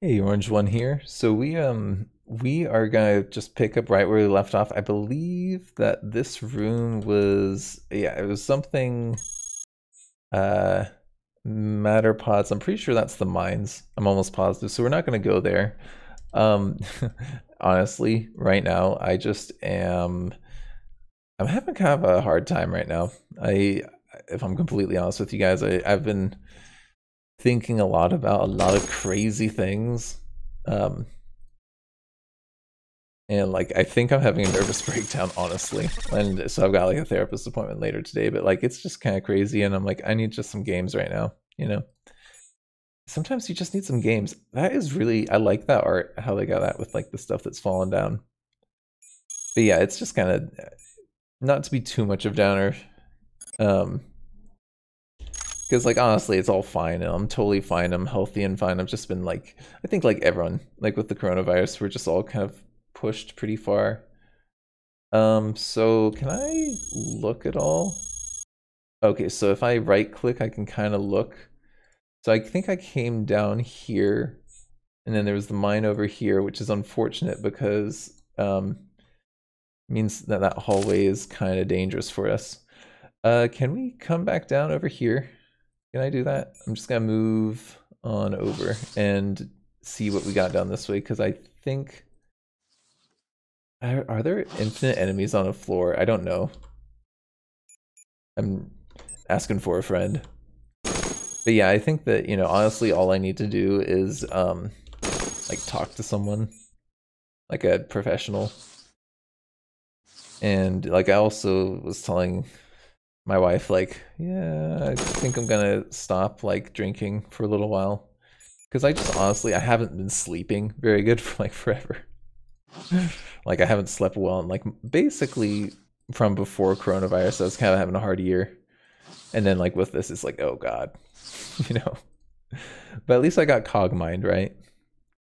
Hey, Orange One here. So we um we are gonna just pick up right where we left off. I believe that this room was yeah, it was something uh matter pods. I'm pretty sure that's the mines. I'm almost positive. So we're not gonna go there. Um honestly, right now I just am I'm having kind of a hard time right now. I if I'm completely honest with you guys, I, I've been thinking a lot about a lot of crazy things. Um, and like I think I'm having a nervous breakdown, honestly. And so I've got like a therapist appointment later today, but like it's just kind of crazy, and I'm like, I need just some games right now, you know. Sometimes you just need some games. That is really I like that art, how they got that with like the stuff that's fallen down. But yeah, it's just kind of not to be too much of downer. Um, because like honestly it's all fine i'm totally fine i'm healthy and fine i've just been like i think like everyone like with the coronavirus we're just all kind of pushed pretty far. Um so can i look at all? Okay so if i right click i can kind of look. So i think i came down here and then there was the mine over here which is unfortunate because um means that that hallway is kind of dangerous for us. Uh can we come back down over here can I do that? I'm just gonna move on over and see what we got down this way because I think are, are there infinite enemies on a floor? I don't know. I'm asking for a friend. But yeah, I think that, you know, honestly all I need to do is um like talk to someone like a professional. And like I also was telling my wife like, yeah, I think I'm gonna stop like drinking for a little while. Cause I just honestly I haven't been sleeping very good for like forever. like I haven't slept well and like basically from before coronavirus I was kind of having a hard year. And then like with this it's like, oh god. you know. But at least I got cog Cogmind, right?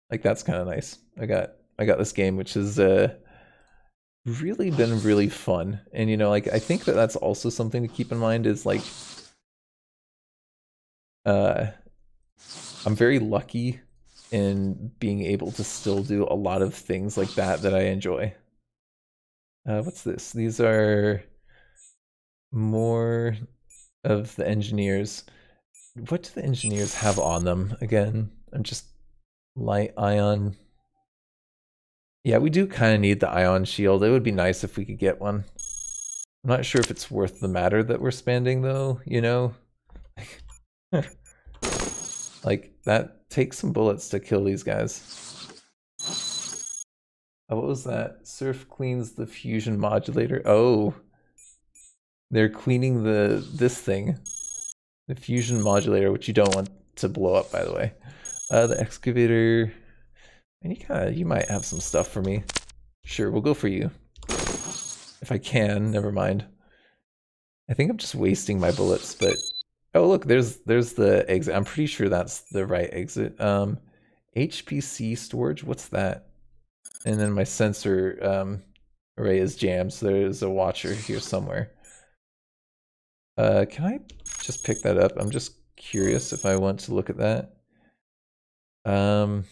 Like that's kind of nice. I got I got this game which is uh really been really fun. And you know, like I think that that's also something to keep in mind is like uh I'm very lucky in being able to still do a lot of things like that that I enjoy. Uh what's this? These are more of the engineers. What do the engineers have on them again? I'm just light ion yeah, we do kind of need the ion shield. It would be nice if we could get one. I'm not sure if it's worth the matter that we're spending though, you know? like, that takes some bullets to kill these guys. Oh, what was that? Surf cleans the fusion modulator. Oh. They're cleaning the this thing. The fusion modulator, which you don't want to blow up, by the way. Uh, the excavator... And you kind of, you might have some stuff for me. Sure, we'll go for you. If I can, never mind. I think I'm just wasting my bullets, but oh look, there's there's the exit. I'm pretty sure that's the right exit. Um, HPC storage, what's that? And then my sensor um, array is jammed, so there's a watcher here somewhere. Uh, can I just pick that up? I'm just curious if I want to look at that. Um,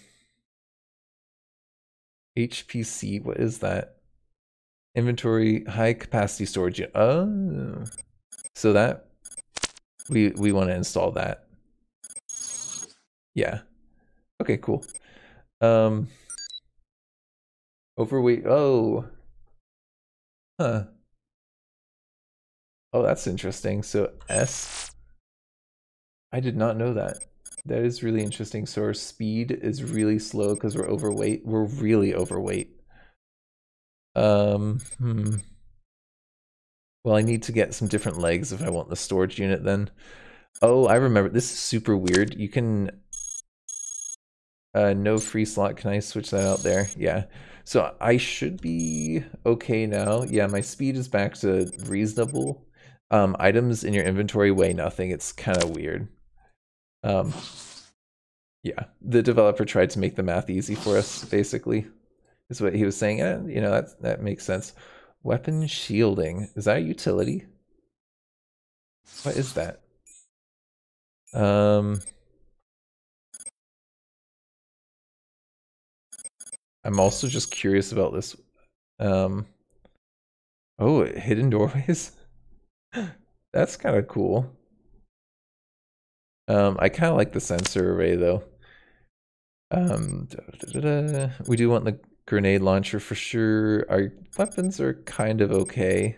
HPC, what is that? Inventory high capacity storage. Oh, so that we we want to install that. Yeah. Okay, cool. Um, overweight. Oh, huh. Oh, that's interesting. So S. I did not know that. That is really interesting. So our speed is really slow because we're overweight. We're really overweight. Um, hmm. Well, I need to get some different legs if I want the storage unit then. Oh, I remember. This is super weird. You can... Uh, no free slot. Can I switch that out there? Yeah. So I should be okay now. Yeah, my speed is back to reasonable. Um, items in your inventory weigh nothing. It's kind of weird. Um, yeah, the developer tried to make the math easy for us, basically, is what he was saying. And, you know, that, that makes sense. Weapon shielding. Is that a utility? What is that? Um, I'm also just curious about this. Um, oh, hidden doorways. That's kind of cool. Um, I kind of like the sensor array though. Um, da, da, da, we do want the grenade launcher for sure. Our weapons are kind of okay.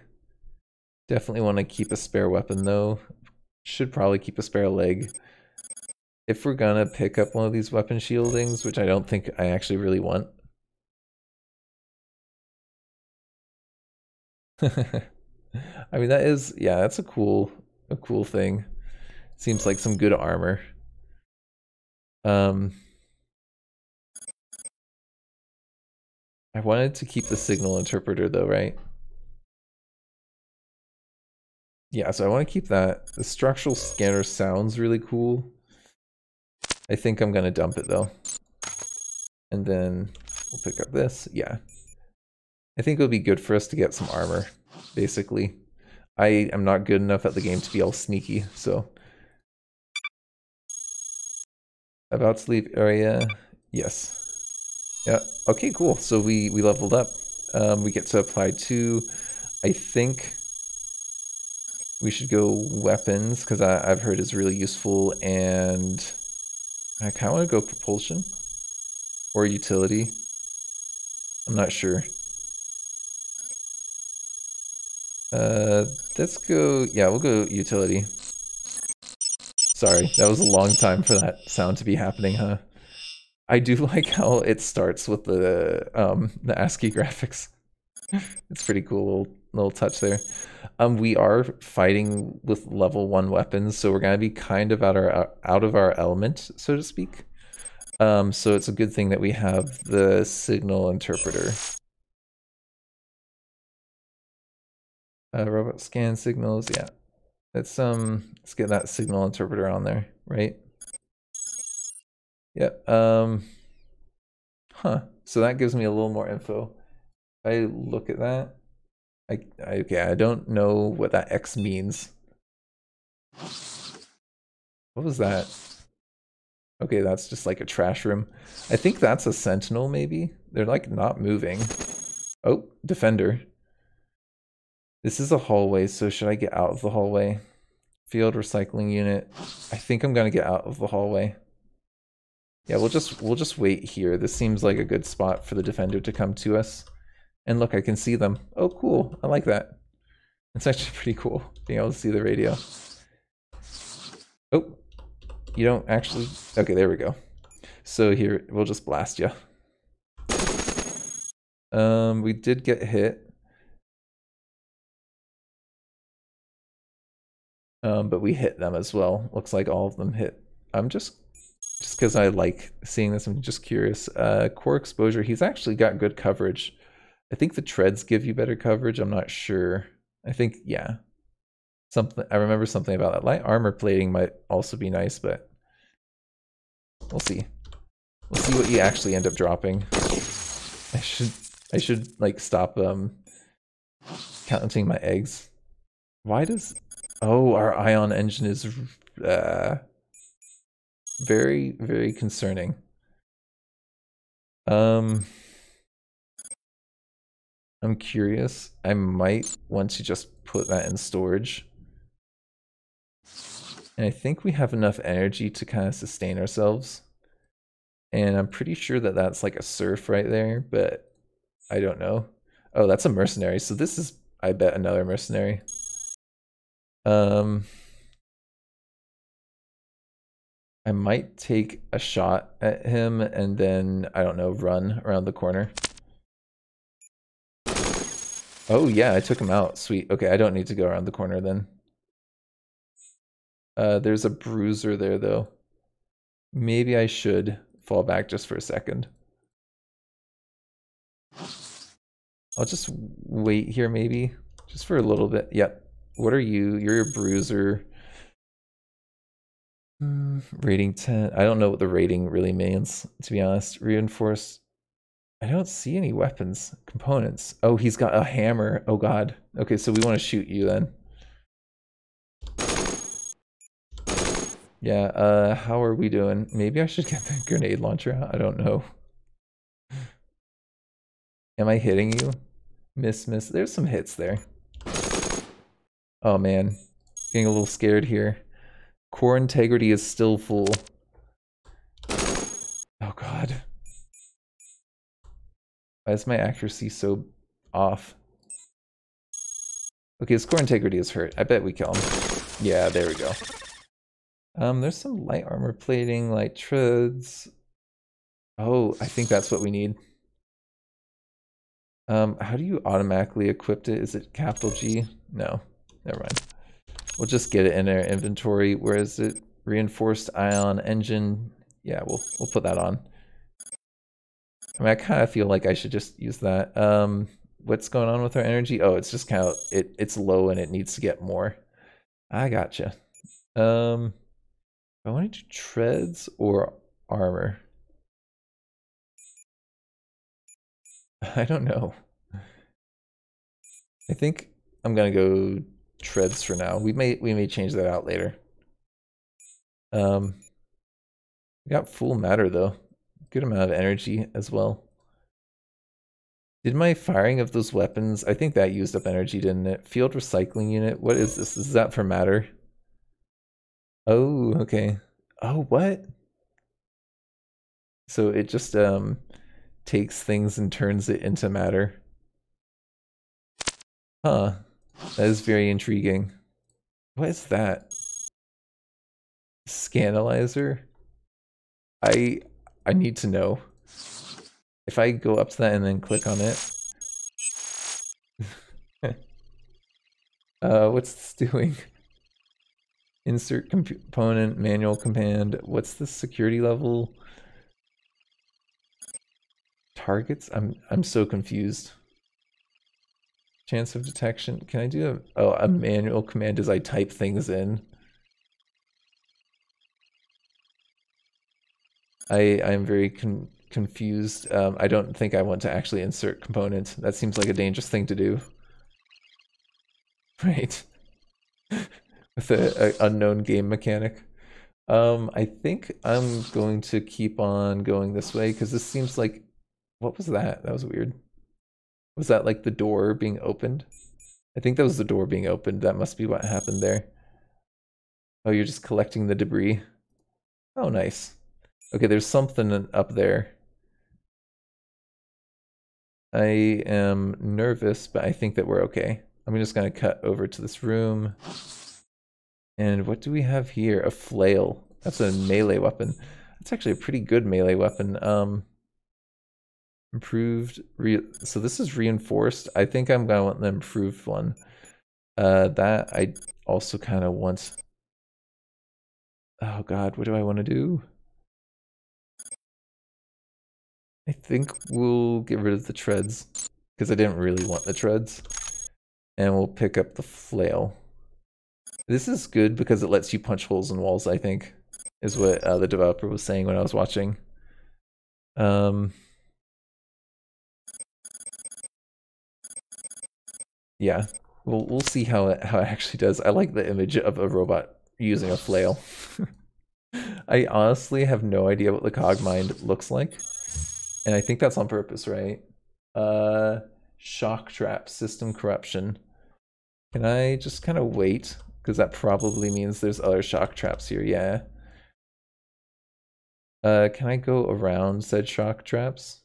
Definitely want to keep a spare weapon though. Should probably keep a spare leg. If we're gonna pick up one of these weapon shieldings, which I don't think I actually really want. I mean that is yeah, that's a cool a cool thing. Seems like some good armor. Um I wanted to keep the signal interpreter though, right? Yeah, so I want to keep that. The structural scanner sounds really cool. I think I'm going to dump it though. And then we'll pick up this. Yeah. I think it'll be good for us to get some armor, basically. I am not good enough at the game to be all sneaky, so. About leave area. Yes. Yeah. Okay, cool. So we, we leveled up. Um, we get to apply two. I think we should go weapons, because I've heard is really useful, and I kind of want to go propulsion or utility. I'm not sure. Uh, let's go, yeah, we'll go utility. Sorry, that was a long time for that sound to be happening, huh? I do like how it starts with the um the ASCII graphics. it's pretty cool little little touch there. Um, we are fighting with level one weapons, so we're gonna be kind of out our out of our element, so to speak. Um, so it's a good thing that we have the signal interpreter. Uh, robot scan signals, yeah. Let's um, let's get that signal interpreter on there, right? Yep. Um, huh. So that gives me a little more info. If I look at that, I, I okay. I don't know what that X means. What was that? Okay, that's just like a trash room. I think that's a sentinel, maybe? They're like not moving. Oh, defender. This is a hallway, so should I get out of the hallway? Field recycling unit. I think I'm gonna get out of the hallway. Yeah, we'll just we'll just wait here. This seems like a good spot for the defender to come to us. And look, I can see them. Oh, cool. I like that. It's actually pretty cool being able to see the radio. Oh, you don't actually... Okay, there we go. So here, we'll just blast you. Um, we did get hit. Um, but we hit them as well. Looks like all of them hit. I'm just just because I like seeing this. I'm just curious. Uh, core exposure. He's actually got good coverage. I think the treads give you better coverage. I'm not sure. I think yeah. Something I remember something about that. Light armor plating might also be nice, but we'll see. We'll see what you actually end up dropping. I should I should like stop um counting my eggs. Why does Oh, our ion engine is uh very very concerning. Um I'm curious. I might want to just put that in storage. And I think we have enough energy to kind of sustain ourselves. And I'm pretty sure that that's like a surf right there, but I don't know. Oh, that's a mercenary. So this is, I bet, another mercenary. Um, I might take a shot at him and then, I don't know, run around the corner. Oh yeah, I took him out. Sweet. Okay, I don't need to go around the corner then. Uh, there's a bruiser there though. Maybe I should fall back just for a second. I'll just wait here maybe. Just for a little bit. Yep. What are you? You're a bruiser. Mm, rating 10. I don't know what the rating really means, to be honest. Reinforced I don't see any weapons components. Oh, he's got a hammer. Oh god. Okay, so we want to shoot you then. Yeah, uh, how are we doing? Maybe I should get the grenade launcher out. I don't know. Am I hitting you? Miss, miss. There's some hits there. Oh man, getting a little scared here. Core integrity is still full. Oh god. Why is my accuracy so off? Okay, his core integrity is hurt. I bet we kill him. Yeah, there we go. Um, there's some light armor plating, light treads. Oh, I think that's what we need. Um, how do you automatically equip it? Is it capital G? No, never mind. We'll just get it in our inventory. Where is it? Reinforced ion engine. Yeah, we'll we'll put that on. I mean, I kind of feel like I should just use that. Um, what's going on with our energy? Oh, it's just kind of it. It's low and it needs to get more. I gotcha. Um, I want to do treads or armor. I don't know. I think I'm gonna go treads for now. We may we may change that out later. Um, we got full matter though. Good amount of energy as well. Did my firing of those weapons, I think that used up energy, didn't it? Field recycling unit, what is this? Is that for matter? Oh, okay. Oh, what? So it just um takes things and turns it into matter. Huh. That is very intriguing. What is that? Scanalyzer? I I need to know. If I go up to that and then click on it. uh, what's this doing? Insert component, manual command. What's the security level? Targets? I'm I'm so confused. Chance of detection. Can I do a oh a manual command as I type things in? I I'm very con confused. Um, I don't think I want to actually insert components. That seems like a dangerous thing to do. Right. With a, a, unknown game mechanic. Um, I think I'm going to keep on going this way because this seems like what was that? That was weird. Was that like the door being opened? I think that was the door being opened. That must be what happened there. Oh, you're just collecting the debris. Oh, nice. Okay, there's something up there. I am nervous, but I think that we're okay. I'm just going to cut over to this room. And what do we have here? A flail. That's a melee weapon. That's actually a pretty good melee weapon. Um, improved. so this is reinforced. I think I'm to want the improved one. Uh, that I also kind of want. Oh God, what do I want to do? I think we'll get rid of the treads because I didn't really want the treads. And we'll pick up the flail. This is good because it lets you punch holes in walls, I think, is what uh, the developer was saying when I was watching. Um, yeah, we'll we'll see how it how it actually does. I like the image of a robot using a flail. I honestly have no idea what the Cogmind looks like. And I think that's on purpose, right? Uh, shock trap, system corruption. Can I just kind of wait? Because that probably means there's other shock traps here, yeah. Uh, can I go around said shock traps?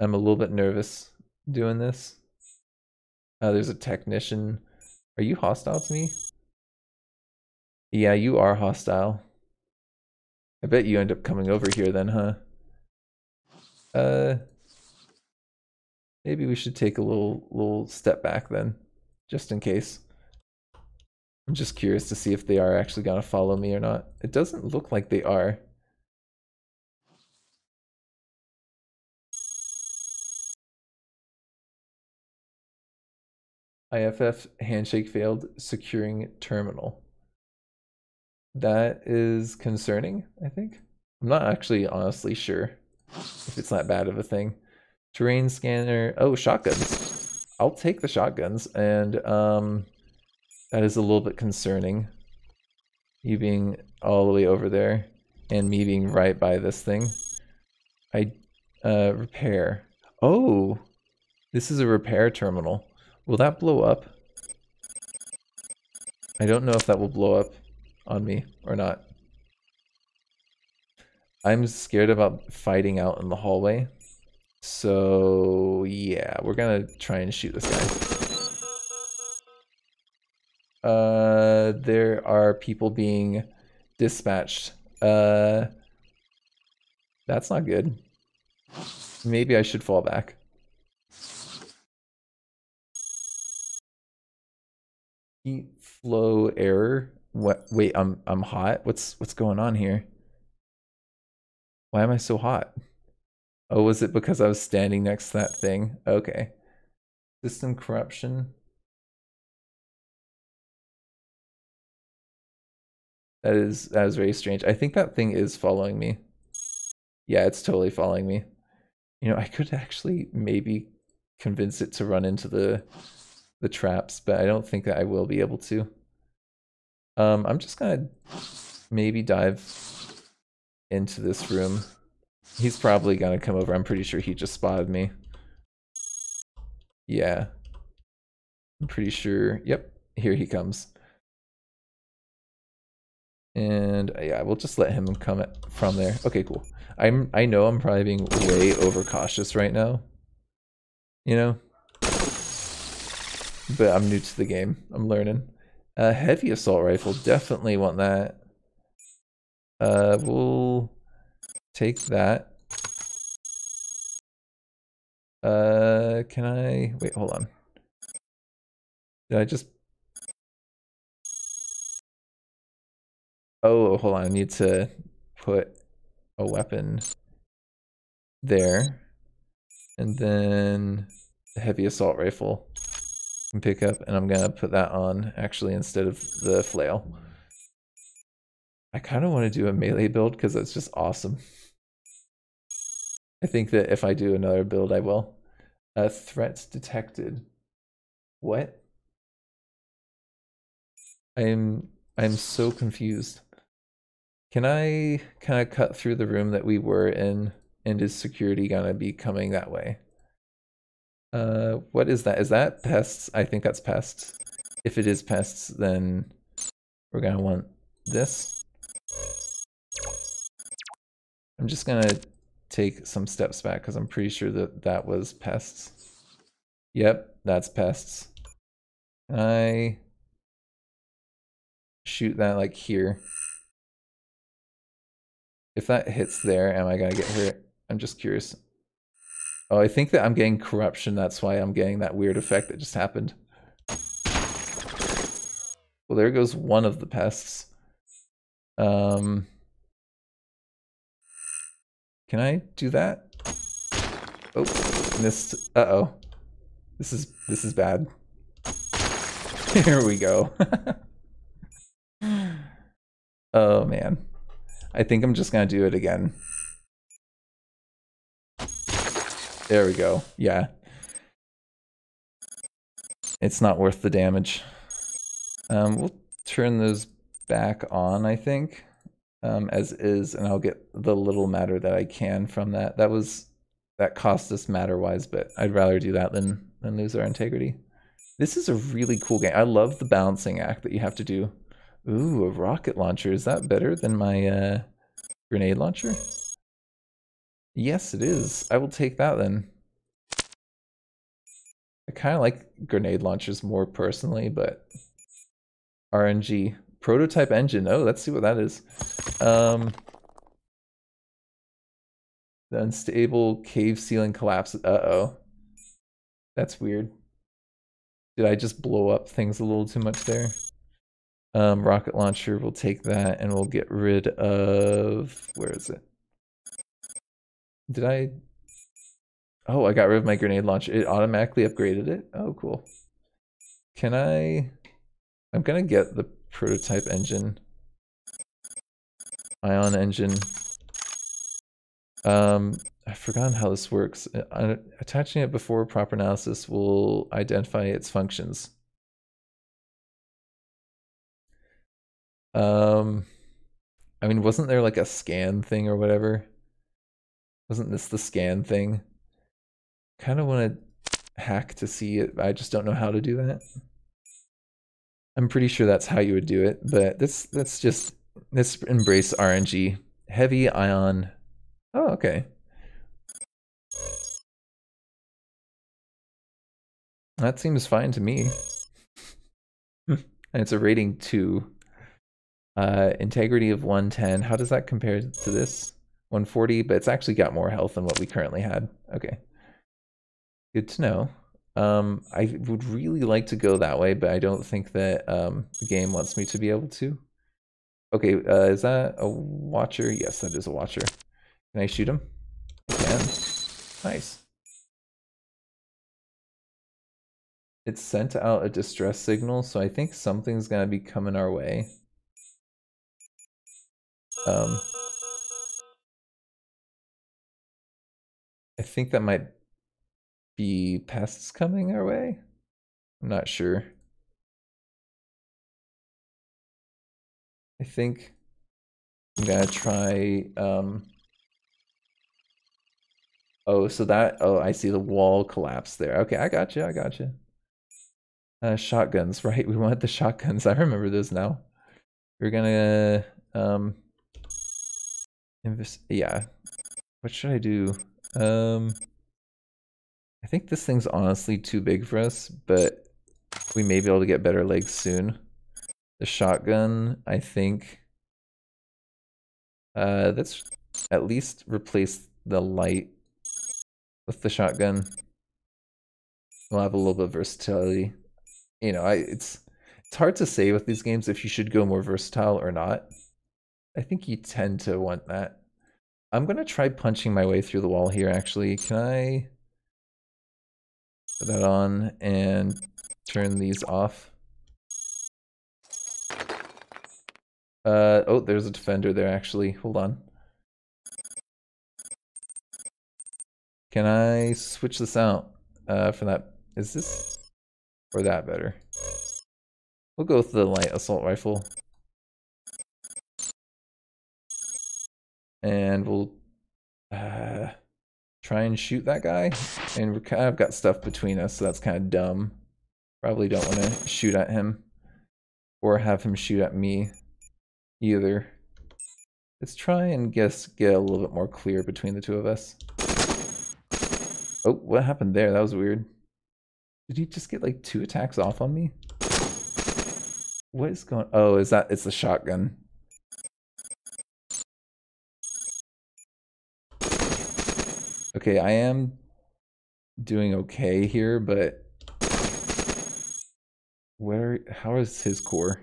I'm a little bit nervous doing this. Uh, there's a technician. Are you hostile to me? Yeah, you are hostile. I bet you end up coming over here then, huh? Uh, maybe we should take a little little step back then, just in case. I'm just curious to see if they are actually gonna follow me or not. It doesn't look like they are. IFF handshake failed securing terminal. That is concerning, I think. I'm not actually honestly sure if it's that bad of a thing. Terrain scanner. Oh, shotguns. I'll take the shotguns, and um, that is a little bit concerning. You being all the way over there, and me being right by this thing. I uh, repair. Oh, this is a repair terminal. Will that blow up? I don't know if that will blow up on me or not. I'm scared about fighting out in the hallway. So yeah, we're gonna try and shoot this guy. Uh, there are people being dispatched. Uh, that's not good. Maybe I should fall back. Heat flow error. What? Wait, I'm I'm hot. What's what's going on here? Why am I so hot? Oh, was it because I was standing next to that thing? Okay. System corruption. That is that is very strange. I think that thing is following me. Yeah, it's totally following me. You know, I could actually maybe convince it to run into the the traps, but I don't think that I will be able to. Um, I'm just gonna maybe dive into this room. He's probably gonna come over. I'm pretty sure he just spotted me. Yeah. I'm pretty sure. Yep, here he comes. And uh, yeah, we'll just let him come from there. Okay, cool. I'm I know I'm probably being way overcautious right now. You know? But I'm new to the game. I'm learning. A uh, heavy assault rifle, definitely want that. Uh, we'll take that. Uh, can I, wait, hold on. Did I just, oh, hold on, I need to put a weapon there. And then the heavy assault rifle pick up, and I'm gonna put that on actually instead of the flail. I kind of want to do a melee build because that's just awesome. I think that if I do another build, I will. Uh, threats detected. What? I'm I'm so confused. Can I kind of cut through the room that we were in? And is security gonna be coming that way? Uh, what is that? Is that pests? I think that's pests. If it is pests, then we're gonna want this. I'm just gonna take some steps back because I'm pretty sure that that was pests. Yep, that's pests. Can I shoot that like here? If that hits there, am I gonna get hurt? I'm just curious. Oh, I think that I'm getting corruption. That's why I'm getting that weird effect that just happened. Well, there goes one of the pests. Um, can I do that? Oh, missed. Uh-oh. This is this is bad. Here we go. oh man. I think I'm just gonna do it again. There we go. Yeah. It's not worth the damage. Um, we'll turn those back on, I think, um, as is, and I'll get the little matter that I can from that. That was that cost us matter-wise, but I'd rather do that than than lose our integrity. This is a really cool game. I love the balancing act that you have to do. Ooh, a rocket launcher. Is that better than my uh, grenade launcher? Yes, it is. I will take that then. I kind of like grenade launchers more personally, but RNG prototype engine. Oh, let's see what that is. Um, the unstable cave ceiling collapse. Uh-oh. That's weird. Did I just blow up things a little too much there? Um, rocket launcher, we'll take that and we'll get rid of... Where is it? Did I... Oh, I got rid of my grenade launcher. It automatically upgraded it? Oh, cool. Can I... I'm gonna get the prototype engine. Ion engine. Um, I've forgotten how this works. Uh, attaching it before proper analysis will identify its functions. Um, I mean, wasn't there like a scan thing or whatever? Wasn't this the scan thing? kind of want to hack to see it. I just don't know how to do that. I'm pretty sure that's how you would do it, but this let's just let's embrace RNG. Heavy ion. Oh, okay. That seems fine to me. and it's a rating 2. Uh, integrity of 110. How does that compare to this? 140, but it's actually got more health than what we currently had. Okay. Good to know. Um, I would really like to go that way, but I don't think that um, the game wants me to be able to. Okay, uh, is that a watcher? Yes, that is a watcher. Can I shoot him? I can. Nice. It sent out a distress signal, so I think something's gonna be coming our way. Um, I think that might be pests coming our way. I'm not sure. I think I'm gonna try um Oh, so that oh I see the wall collapse there. Okay, I got you, I got you. Uh shotguns, right? We want the shotguns. I remember those now. We're gonna um invest yeah. What should I do? Um I think this thing's honestly too big for us, but we may be able to get better legs soon. The shotgun, I think. Uh, let's at least replace the light with the shotgun. We'll have a little bit of versatility. You know, I it's it's hard to say with these games if you should go more versatile or not. I think you tend to want that. I'm gonna try punching my way through the wall here actually. Can I put that on and turn these off? Uh, oh, there's a defender there actually. Hold on. Can I switch this out uh, for that? Is this or that better? We'll go with the light assault rifle. And we'll uh, try and shoot that guy. And we kind of got stuff between us, so that's kind of dumb. Probably don't want to shoot at him or have him shoot at me either. Let's try and guess get a little bit more clear between the two of us. Oh, what happened there? That was weird. Did he just get like two attacks off on me? What is going Oh, is that it's the shotgun. Okay, I am doing okay here, but where how is his core?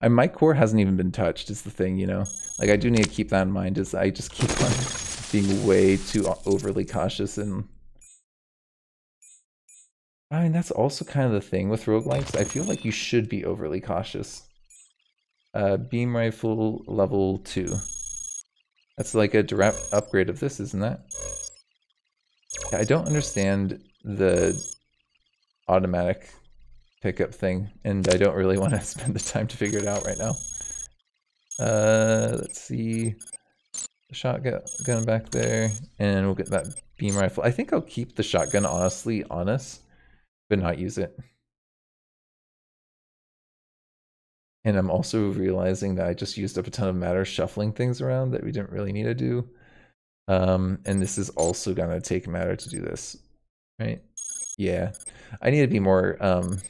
And my core hasn't even been touched is the thing, you know? Like I do need to keep that in mind is I just keep on being way too overly cautious and I mean that's also kind of the thing with roguelikes. I feel like you should be overly cautious. Uh beam rifle level two. That's like a direct upgrade of this, isn't that? I don't understand the automatic pickup thing, and I don't really want to spend the time to figure it out right now. Uh, let's see. Shotgun back there, and we'll get that beam rifle. I think I'll keep the shotgun, honestly, on us, but not use it. And I'm also realizing that I just used up a ton of matter shuffling things around that we didn't really need to do. Um, and this is also gonna take matter to do this, right? Yeah, I need to be more um,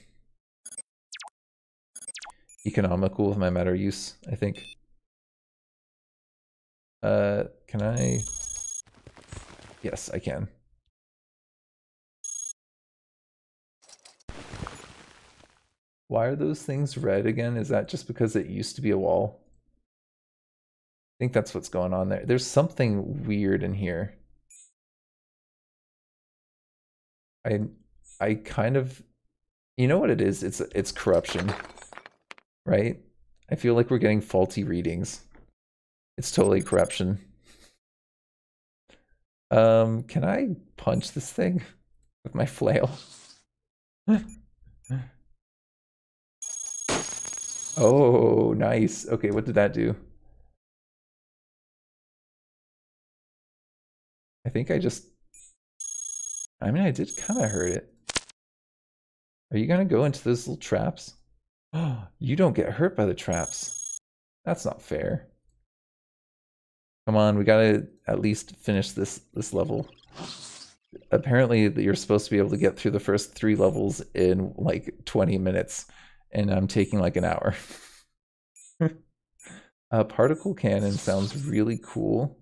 economical with my matter use, I think. Uh, can I? Yes, I can. Why are those things red again? Is that just because it used to be a wall? I think that's what's going on there. There's something weird in here. I I kind of you know what it is? It's it's corruption right? I feel like we're getting faulty readings. It's totally corruption. Um, can I punch this thing with my flail? oh, nice. Okay, what did that do? I think I just I mean, I did kind of hurt it. Are you gonna go into those little traps? Oh, you don't get hurt by the traps. That's not fair. Come on, we gotta at least finish this this level. Apparently, you're supposed to be able to get through the first three levels in like 20 minutes, and I'm taking like an hour. a particle cannon sounds really cool.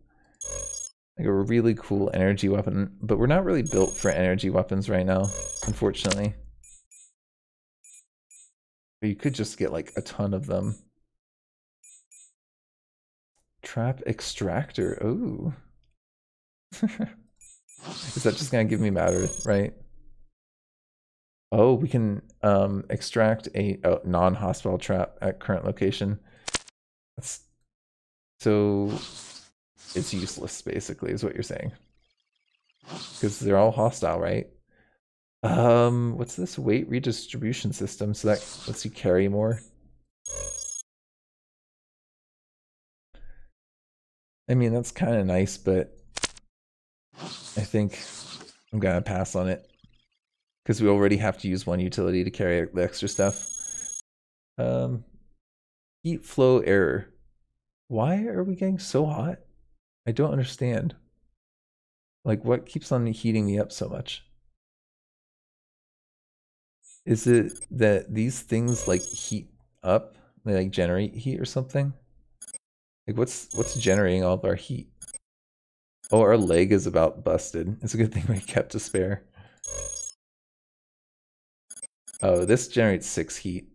Like a really cool energy weapon, but we're not really built for energy weapons right now, unfortunately. But you could just get like a ton of them. Trap extractor. Ooh. Is that just gonna give me matter, right? Oh, we can um, extract a, non-hostile trap at current location. That's so it's useless, basically, is what you're saying. Because they're all hostile, right? Um, what's this weight redistribution system? So that lets you carry more. I mean, that's kind of nice, but I think I'm gonna pass on it because we already have to use one utility to carry the extra stuff. Um, heat flow error. Why are we getting so hot? I don't understand. Like, what keeps on heating me up so much? Is it that these things like heat up? They like generate heat or something? Like what's what's generating all of our heat? Oh, our leg is about busted. It's a good thing we kept a spare. Oh, this generates six heat.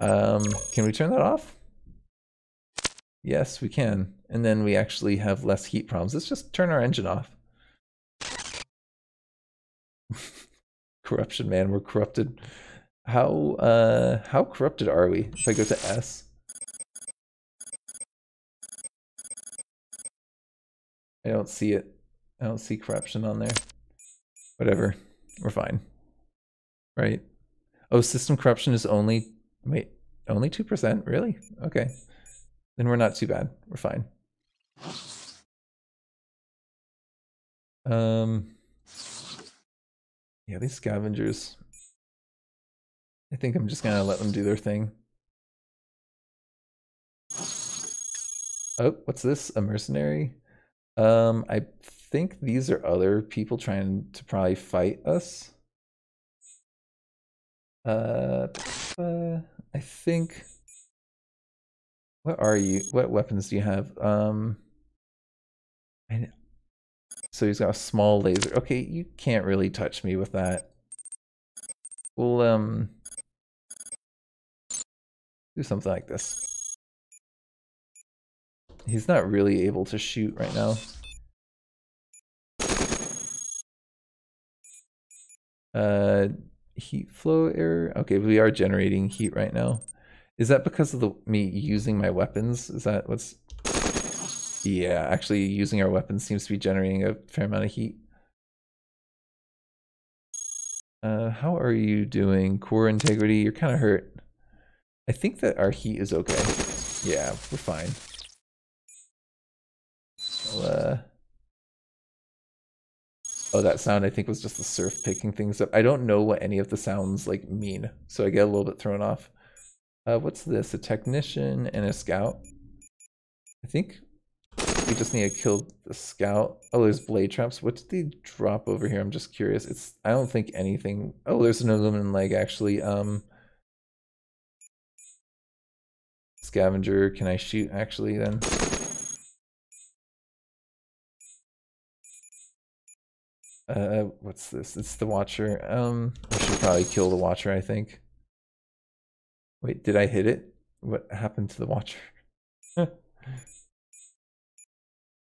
Um, can we turn that off? Yes, we can. And then we actually have less heat problems. Let's just turn our engine off. Corruption, man, we're corrupted. How uh how corrupted are we? If I go to S. I don't see it. I don't see corruption on there. Whatever. We're fine. Right? Oh, system corruption is only wait, only 2%? Really? Okay. Then we're not too bad. We're fine. Um yeah, these scavengers. I think I'm just gonna let them do their thing. Oh, what's this? A mercenary? Um, I think these are other people trying to probably fight us. Uh, I think. What are you? What weapons do you have? Um, I, so he's got a small laser. Okay, you can't really touch me with that. We'll, um... Do something like this. He's not really able to shoot right now. Uh, heat flow error. Okay, we are generating heat right now. Is that because of the me using my weapons? Is that what's yeah, actually using our weapons seems to be generating a fair amount of heat. Uh, how are you doing? Core integrity, you're kind of hurt. I think that our heat is okay. Yeah, we're fine. uh... Oh, that sound I think was just the surf picking things up. I don't know what any of the sounds like mean, so I get a little bit thrown off. Uh, what's this? A technician and a scout? I think we just need to kill the scout. Oh, there's blade traps. What did they drop over here? I'm just curious. It's I don't think anything. Oh, there's an aluminum leg actually. Um, scavenger. Can I shoot actually then? Uh, what's this? It's the Watcher. Um, I should probably kill the Watcher. I think. Wait, did I hit it? What happened to the Watcher? Can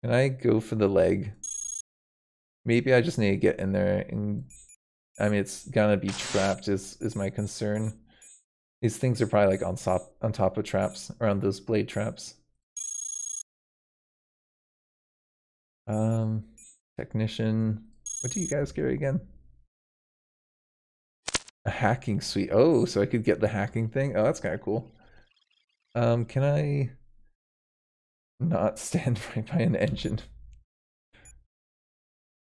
I go for the leg? Maybe I just need to get in there and I mean it's gonna be trapped is is my concern. These things are probably like on top on top of traps, around those blade traps. Um technician. What do you guys carry again? A hacking suite. Oh, so I could get the hacking thing. Oh, that's kind of cool. Um, can I not stand right by an engine.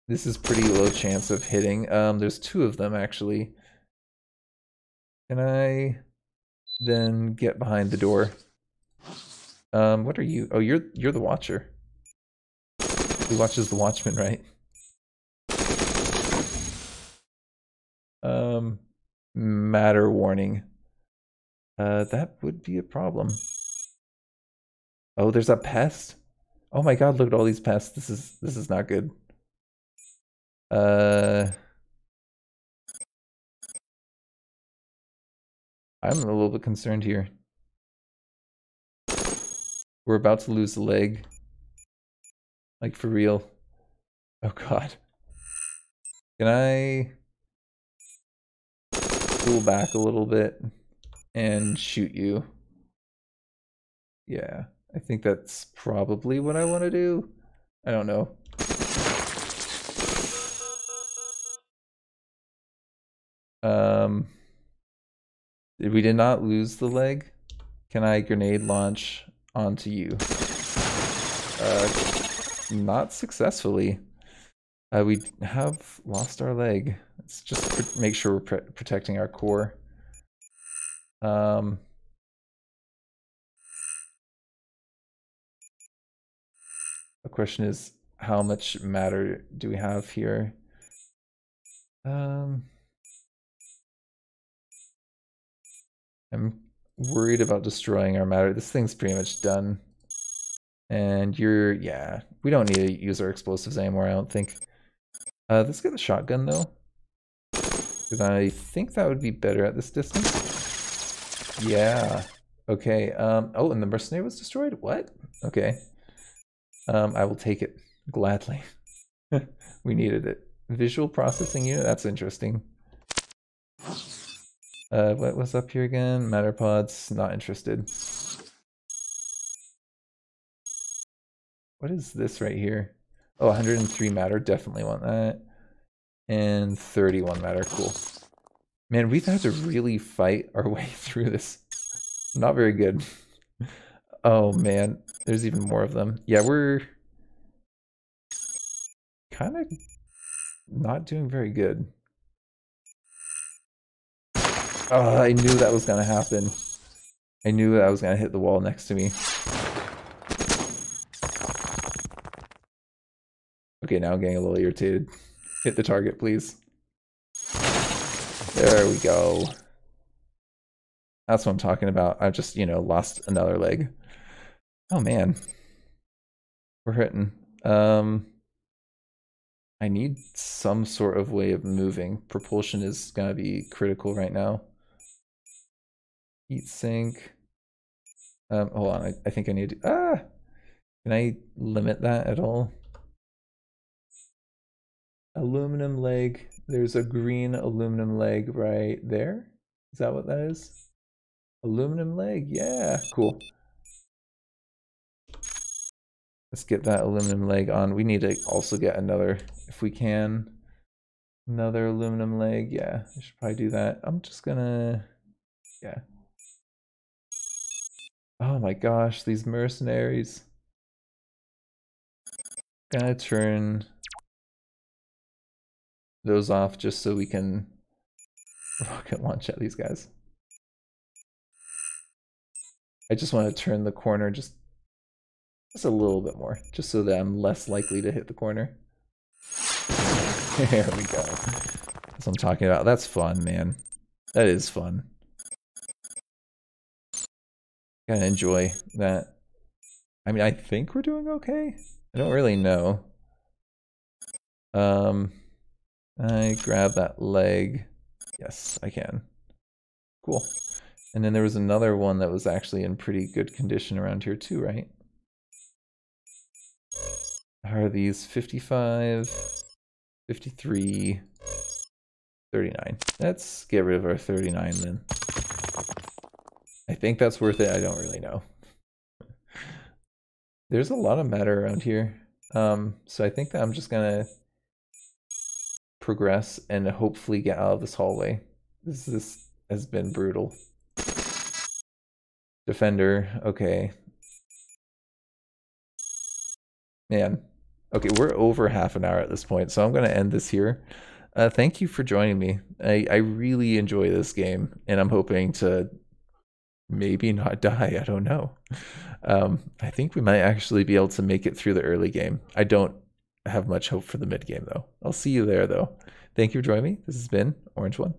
This is pretty low chance of hitting. Um, there's two of them actually. Can I then get behind the door? Um, what are you? Oh, you're you're the watcher. Who watches the watchman, right? Um, matter warning. Uh, that would be a problem. Oh, there's a pest. Oh my god, look at all these pests. This is this is not good. Uh I'm a little bit concerned here. We're about to lose the leg. Like for real. Oh god. Can I pull back a little bit and shoot you? Yeah, I think that's probably what I want to do. I don't know. Um, we did not lose the leg. Can I grenade launch onto you? Uh, not successfully. Uh, we have lost our leg. Let's just make sure we're pr protecting our core. Um, the question is, how much matter do we have here? Um, I'm worried about destroying our matter. This thing's pretty much done. And you're, yeah, we don't need to use our explosives anymore, I don't think. Uh, let's get the shotgun though. Because I think that would be better at this distance. Yeah. Okay. Um, oh, and the mercenary was destroyed? What? Okay. Um, I will take it gladly. we needed it. Visual processing unit? That's interesting. Uh, what was up here again? Matterpods, not interested. What is this right here? Oh, 103 matter, definitely want that. And 31 matter, cool. Man, we've had to really fight our way through this. Not very good. oh man, there's even more of them. Yeah, we're kind of not doing very good. Oh, I knew that was gonna happen. I knew I was gonna hit the wall next to me. Okay, now I'm getting a little irritated. Hit the target, please. There we go. That's what I'm talking about. I just, you know, lost another leg. Oh man. We're hitting. Um I need some sort of way of moving. Propulsion is gonna be critical right now. Heat sink. Um, hold on, I, I think I need to, ah! Can I limit that at all? Aluminum leg. There's a green aluminum leg right there. Is that what that is? Aluminum leg, yeah, cool. Let's get that aluminum leg on. We need to also get another, if we can. Another aluminum leg, yeah, I should probably do that. I'm just gonna, yeah. Oh my gosh, these mercenaries. Gonna turn those off just so we can rocket launch at these guys. I just want to turn the corner just just a little bit more, just so that I'm less likely to hit the corner. there we go. That's what I'm talking about. That's fun, man. That is fun. Gotta enjoy that. I mean, I think we're doing okay. I don't really know. Um, I grab that leg. Yes, I can. Cool. And then there was another one that was actually in pretty good condition around here too, right? Are these 55, 53, 39? Let's get rid of our 39 then. I think that's worth it. I don't really know. There's a lot of matter around here. Um, so I think that I'm just gonna progress and hopefully get out of this hallway. This, this has been brutal. Defender, okay. Man, Okay, we're over half an hour at this point, so I'm going to end this here. Uh, thank you for joining me. I, I really enjoy this game, and I'm hoping to maybe not die. I don't know. Um, I think we might actually be able to make it through the early game. I don't have much hope for the mid game, though. I'll see you there, though. Thank you for joining me. This has been Orange One.